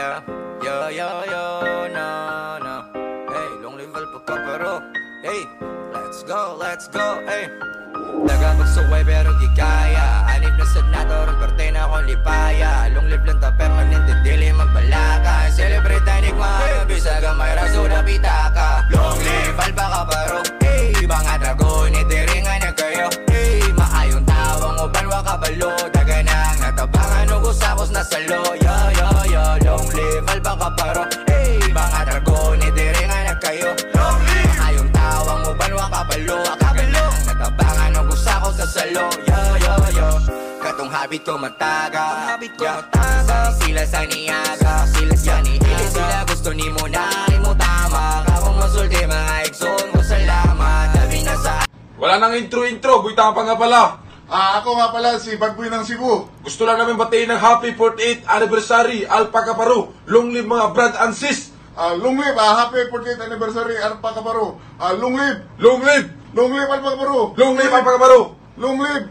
Yeah, yo, yo, yo, no, no. Hey, long live Alpacaparo. Hey, let's go, let's go, hey. Dagang magsuway pero di kaya Anip na senador, parte na akong lipaya Long live lang ta permanente, dili magbalaka Celebrate tanig mga bisaga may raso na pitaka Long live Alpacaparo. Hey, mga dragon, itiringan na kayo Hey, maayong tawang uban wakabalo Daga nang natabangan ugos-akos na salo Alpacaparo. Hey, mga dragon, itiringan na kayo. Long live Maayong tawang uban wakabalo Akabalo, natabangan ugos-akos na salo. Yo, yo, yo. Katong habit ko mataga. Habit ko mataga. Sila sa niyaga Sila sa niyaga Sila gusto ni mo na mo tama. Kapag masulti mga ekson ko salamat. Sabi na sa Wala nang intro-intro, buitang pa nga pala. Ah, ako nga pala si Bagboy ng Cebu. Gusto lang namin batiin ng happy 48th anniversary Alpaca Paru. Long live mga brad and sis. Ah, long live, ah, happy 40th anniversary Alpaca Baro. Ah, long live, Long live! long live Alpaca Baro. Long live Alpaca Paru! Long live